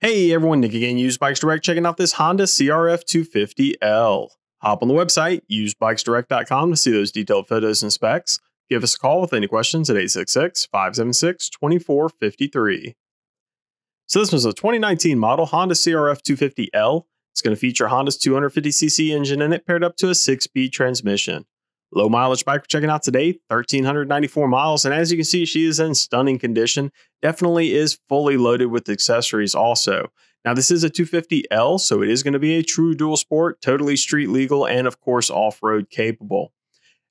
Hey everyone, Nick again, Used Bikes Direct, checking out this Honda CRF 250L. Hop on the website, usedbikesdirect.com to see those detailed photos and specs. Give us a call with any questions at 866 576 2453. So, this was a 2019 model Honda CRF 250L. It's going to feature Honda's 250cc engine in it, paired up to a six speed transmission. Low mileage bike we're checking out today, 1,394 miles. And as you can see, she is in stunning condition. Definitely is fully loaded with accessories also. Now, this is a 250L, so it is going to be a true dual sport, totally street legal, and of course, off road capable.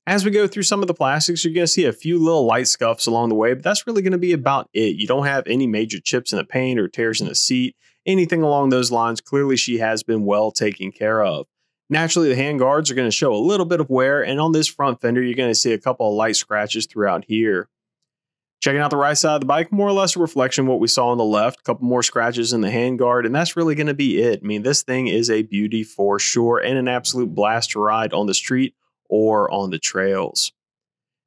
As we go through some of the plastics, you're going to see a few little light scuffs along the way, but that's really going to be about it. You don't have any major chips in the paint or tears in the seat, anything along those lines. Clearly, she has been well taken care of. Naturally, the hand guards are going to show a little bit of wear, and on this front fender, you're going to see a couple of light scratches throughout here. Checking out the right side of the bike, more or less a reflection of what we saw on the left, a couple more scratches in the handguard, and that's really going to be it. I mean, this thing is a beauty for sure and an absolute blast to ride on the street or on the trails.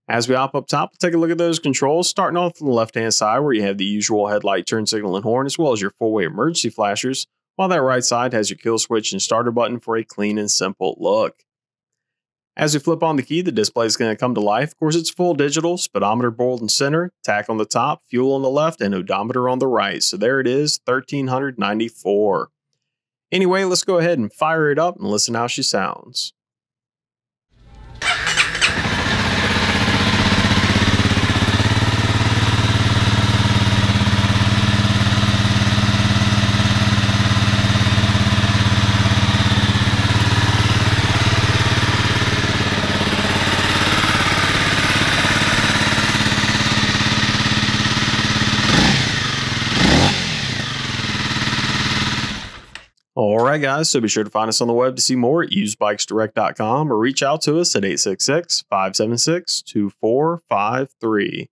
As we hop up top, we'll take a look at those controls, starting off on the left-hand side where you have the usual headlight, turn signal, and horn, as well as your four-way emergency flashers, while that right side has your kill switch and starter button for a clean and simple look. As we flip on the key, the display is going to come to life. Of course, it's full digital, speedometer bold and center, tach on the top, fuel on the left, and odometer on the right. So there it is, 1394. Anyway, let's go ahead and fire it up and listen how she sounds. All right, guys. So be sure to find us on the web to see more at usedbikesdirect.com or reach out to us at 866 576 2453.